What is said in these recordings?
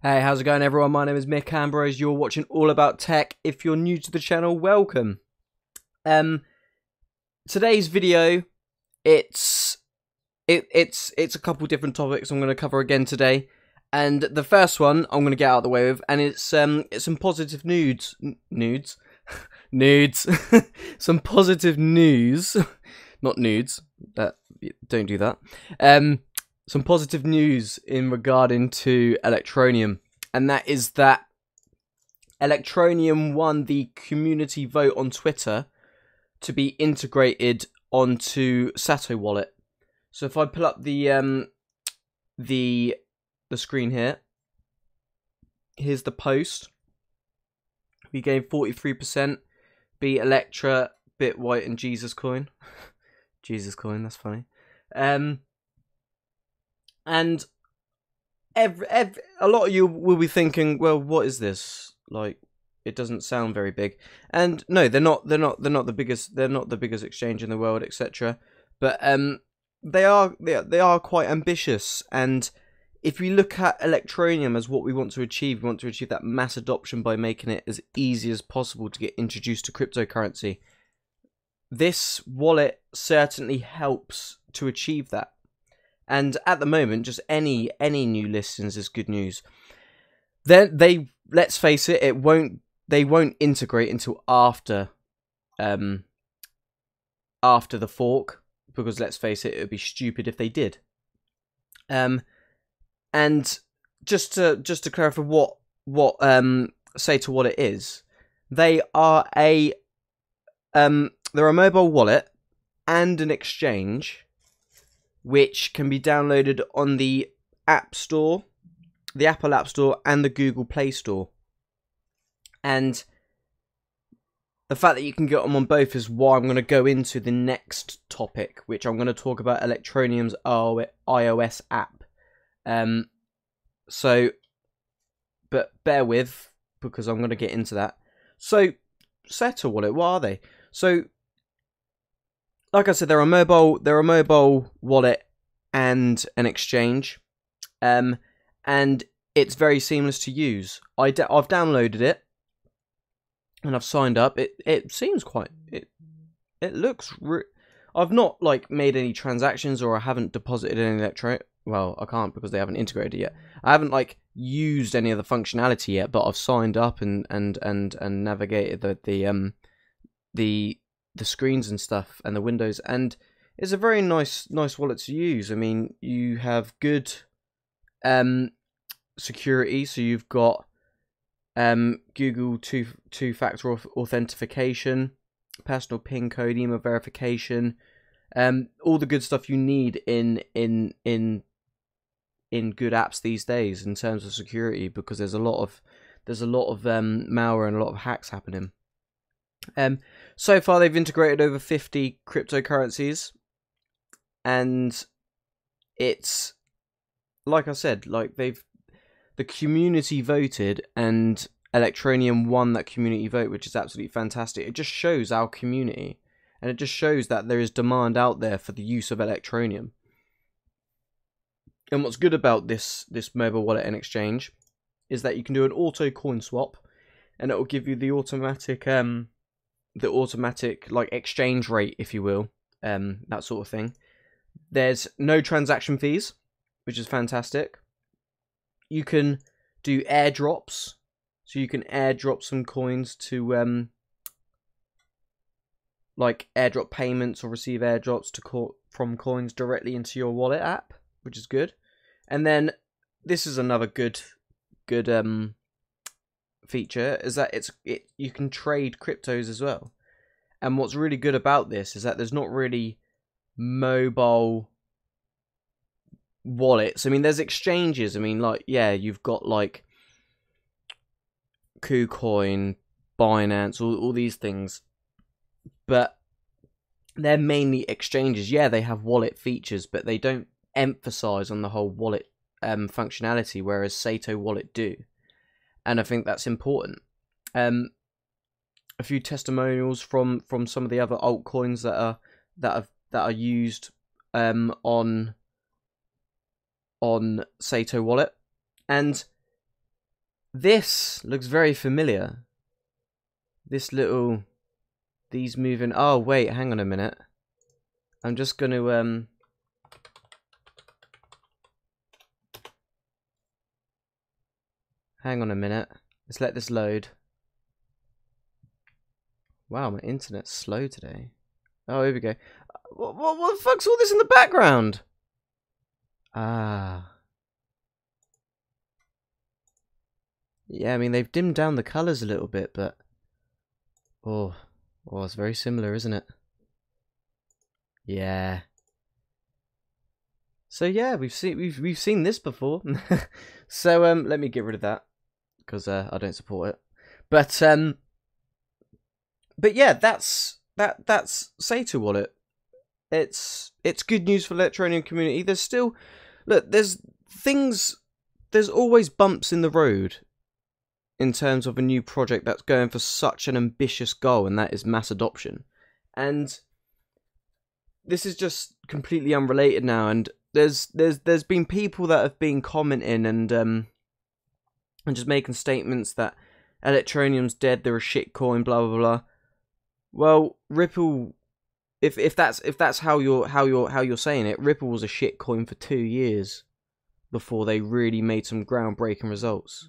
Hey, how's it going, everyone? My name is Mick Ambrose. You're watching All About Tech. If you're new to the channel, welcome. Um, today's video, it's it it's it's a couple different topics I'm going to cover again today, and the first one I'm going to get out of the way with, and it's um it's some positive nudes nudes nudes some positive news, not nudes. That don't do that. Um some positive news in regarding to Electroneum, and that is that Electroneum won the community vote on Twitter to be integrated onto Sato Wallet. So if I pull up the um the the screen here, here's the post. We gained forty three percent. Be Electra, Bitwhite, and Jesus Coin. Jesus Coin, that's funny. Um, and every, every a lot of you will be thinking, well, what is this? Like, it doesn't sound very big. And no, they're not. They're not. They're not the biggest. They're not the biggest exchange in the world, etc. But um, they are. They are, they are quite ambitious. And if we look at Electroneum as what we want to achieve, we want to achieve that mass adoption by making it as easy as possible to get introduced to cryptocurrency. This wallet certainly helps to achieve that. And at the moment, just any any new listings is good news. Then they let's face it, it won't they won't integrate until after um after the fork because let's face it, it would be stupid if they did. Um and just to just to clarify what what um say to what it is, they are a um they're a mobile wallet and an exchange which can be downloaded on the App Store, the Apple App Store, and the Google Play Store. And the fact that you can get them on both is why I'm going to go into the next topic, which I'm going to talk about Electroneum's iOS app. Um, so, but bear with because I'm going to get into that. So, Sato Wallet, what are they? So, like I said, they're a mobile, they're a mobile wallet and an exchange, um, and it's very seamless to use. I d- I've downloaded it and I've signed up. It it seems quite it it looks. Re- I've not like made any transactions or I haven't deposited any electro. Well, I can't because they haven't integrated it yet. I haven't like used any of the functionality yet, but I've signed up and and and and navigated the the um the the screens and stuff and the windows and it's a very nice nice wallet to use. I mean, you have good um security, so you've got um Google two two factor authentication, personal PIN code, email verification, um all the good stuff you need in in in in good apps these days in terms of security because there's a lot of there's a lot of um malware and a lot of hacks happening. Um, so far, they've integrated over 50 cryptocurrencies, and it's like I said, like they've the community voted, and Electroneum won that community vote, which is absolutely fantastic. It just shows our community, and it just shows that there is demand out there for the use of Electroneum. And what's good about this this mobile wallet and exchange is that you can do an auto coin swap, and it will give you the automatic um the automatic like exchange rate, if you will, um, that sort of thing. There's no transaction fees, which is fantastic. You can do airdrops, so you can airdrop some coins to um, like airdrop payments or receive airdrops to co- from coins directly into your wallet app, which is good. And then this is another good good um feature is that it's it you can trade cryptos as well. And what's really good about this is that there's not really mobile wallets. I mean, there's exchanges. I mean, like yeah, you've got like KuCoin, Binance, all all these things, but they're mainly exchanges. Yeah, they have wallet features, but they don't emphasize on the whole wallet um, functionality, whereas Sato Wallet do and I think that's important. Um, a few testimonials from from some of the other altcoins that are that are that are used um, on on Sato Wallet, and This looks very familiar. This little these moving oh wait, hang on a minute. I'm just gonna um Hang on a minute. Let's let this load. Wow, my internet's slow today. Oh, here we go. What, what, what the fuck's all this in the background? Ah. Yeah, I mean, they've dimmed down the colours a little bit, but... Oh, oh, it's very similar, isn't it? Yeah. So yeah, we've seen we've we've seen this before. so um, let me get rid of that because uh, I don't support it. But um, but yeah, that's that that's Sato Wallet. It's it's good news for the Electroneum community. There's still look, there's things there's always bumps in the road in terms of a new project that's going for such an ambitious goal and that is mass adoption. And this is just completely unrelated now and there's there's there's been people that have been commenting and um and just making statements that Electroneum's dead, they're a shit coin, blah blah blah. Well, Ripple, if if that's if that's how you're how you're how you're saying it, Ripple was a shit coin for two years before they really made some groundbreaking results.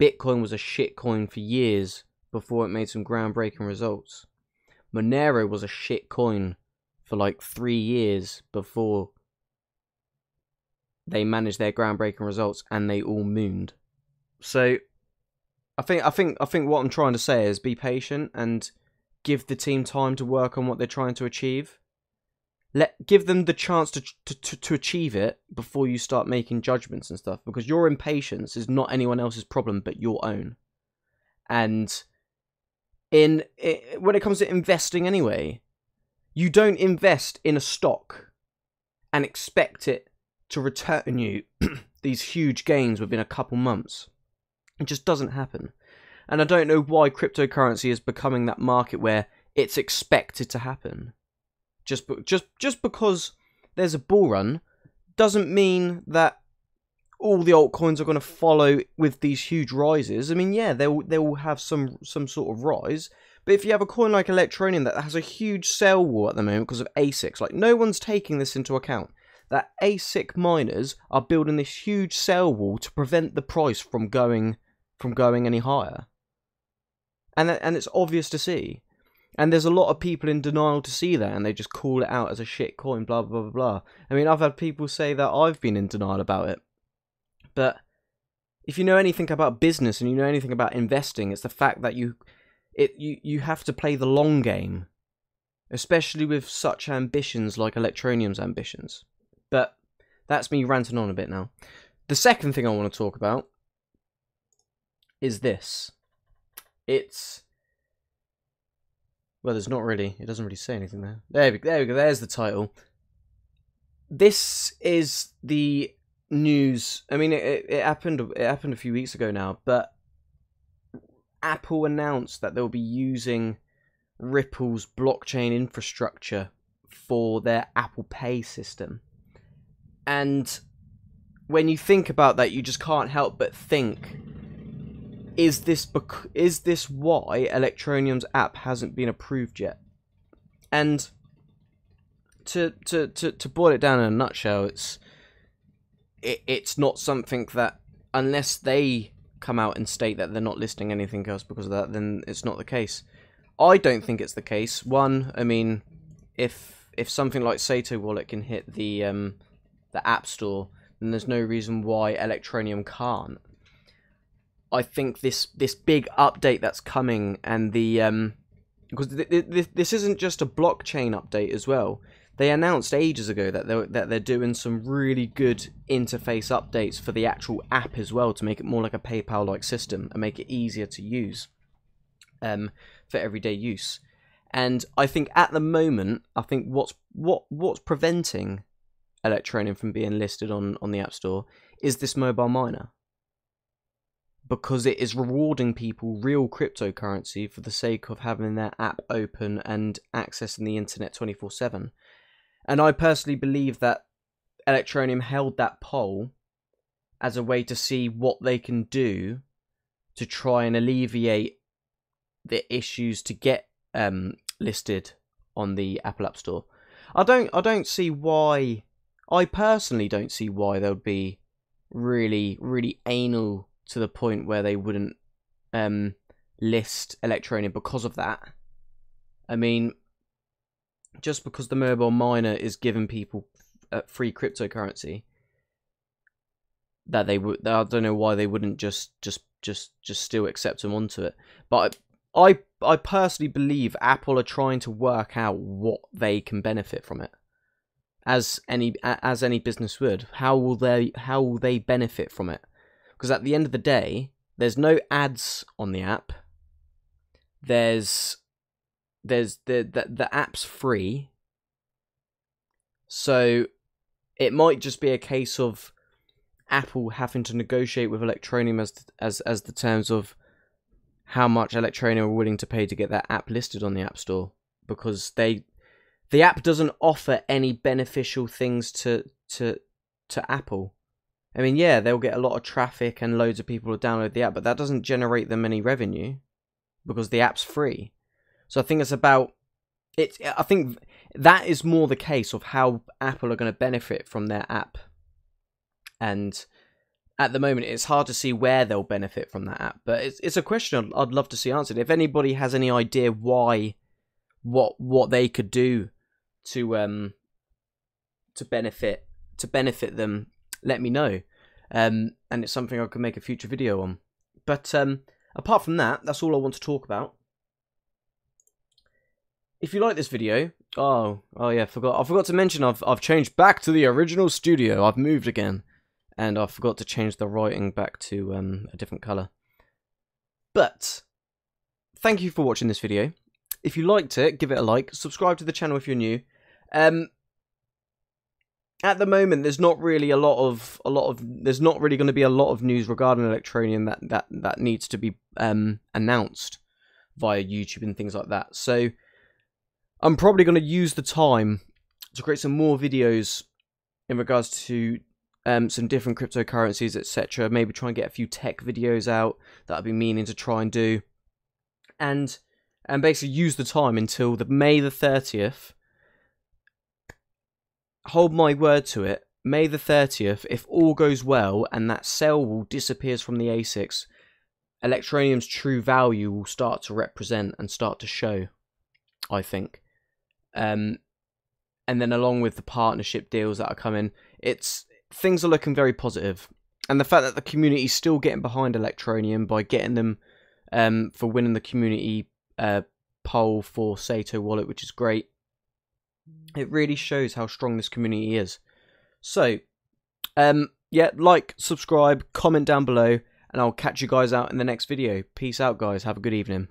Bitcoin was a shit coin for years before it made some groundbreaking results. Monero was a shit coin for like three years before they managed their groundbreaking results and they all mooned. So I think I think I think what I'm trying to say is be patient and give the team time to work on what they're trying to achieve. Let give them the chance to to, to, to achieve it before you start making judgments and stuff because your impatience is not anyone else's problem but your own. And in it, when it comes to investing anyway, you don't invest in a stock and expect it to return you these huge gains within a couple months. It just doesn't happen. And I don't know why cryptocurrency is becoming that market where it's expected to happen. Just just just because there's a bull run doesn't mean that all the altcoins are going to follow with these huge rises. I mean, yeah, they will they will have some some sort of rise, but if you have a coin like Electroneum that has a huge sell wall at the moment because of ASICs, like no one's taking this into account that ASIC miners are building this huge sell wall to prevent the price from going from going any higher. And and it's obvious to see. And there's a lot of people in denial to see that and they just call it out as a shit coin, blah blah blah blah. I mean I've had people say that I've been in denial about it. But if you know anything about business and you know anything about investing, it's the fact that you it you, you have to play the long game. Especially with such ambitions like Electroneum's ambitions. But that's me ranting on a bit now. The second thing I want to talk about is this. It's well, there's not really. It doesn't really say anything there. There we, there we go. There's the title. This is the news. I mean, it, it happened. It happened a few weeks ago now, but Apple announced that they'll be using Ripple's blockchain infrastructure for their Apple Pay system. And when you think about that, you just can't help but think is this is this why Electroneum's app hasn't been approved yet? And to to to to boil it down in a nutshell, it's it, it's not something that unless they come out and state that they're not listing anything else because of that, then it's not the case. I don't think it's the case. One, I mean, if if something like Sato Wallet can hit the um, the App Store, then there's no reason why Electroneum can't. I think this this big update that's coming and the um because th- th- this isn't just a blockchain update as well. They announced ages ago that they're that they're doing some really good interface updates for the actual app as well to make it more like a PayPal like system and make it easier to use um for everyday use. And I think at the moment, I think what's what what's preventing Electroneum from being listed on, on the App Store is this mobile miner. Because it is rewarding people real cryptocurrency for the sake of having their app open and accessing the internet 24 7. And I personally believe that Electroneum held that poll as a way to see what they can do to try and alleviate the issues to get um, listed on the Apple App Store. I don't I don't see why I personally don't see why they would be really really anal to the point where they wouldn't um, list Electroneum because of that. I mean, just because the mobile miner is giving people uh, free cryptocurrency, that they would, I don't know why they wouldn't just just just just still accept them onto it. But I I personally believe Apple are trying to work out what they can benefit from it. As any as any business would, how will they how will they benefit from it? Because at the end of the day, there's no ads on the app. There's there's the the, the app's free. So it might just be a case of Apple having to negotiate with Electroneum as as as the terms of how much Electroneum are willing to pay to get that app listed on the App Store because they the app doesn't offer any beneficial things to to to Apple. I mean, yeah, they'll get a lot of traffic and loads of people will download the app, but that doesn't generate them any revenue because the app's free. So I think it's about it. I think that is more the case of how Apple are going to benefit from their app, and at the moment it's hard to see where they'll benefit from that app. But it's it's a question I'd, love to see answered. If anybody has any idea why, what what they could do to um to benefit to benefit them let me know. Um, and it's something I could make a future video on. But um, apart from that, that's all I want to talk about. If you like this video, oh, oh yeah, forgot. I forgot to mention I've I've changed back to the original studio. I've moved again, and I forgot to change the writing back to um, a different color. But thank you for watching this video. If you liked it, give it a like. Subscribe to the channel if you're new. Um, at the moment there's not really a lot of a lot of there's not really going to be a lot of news regarding Electroneum that that that needs to be um, announced via YouTube and things like that. So I'm probably going to use the time to create some more videos in regards to um, some different cryptocurrencies, etc. Maybe try and get a few tech videos out that I've been meaning to try and do, and and basically use the time until the May the 30th hold my word to it, May the 30th, if all goes well and that sell wall disappears from the ASICs, Electroneum's true value will start to represent and start to show, I think. Um, and then along with the partnership deals that are coming, it's things are looking very positive. And the fact that the community is still getting behind Electroneum by getting them um, for winning the community poll for Sato Wallet, which is great it really shows how strong this community is. So, um, yeah, like, subscribe, comment down below, and I'll catch you guys out in the next video. Peace out, guys. Have a good evening.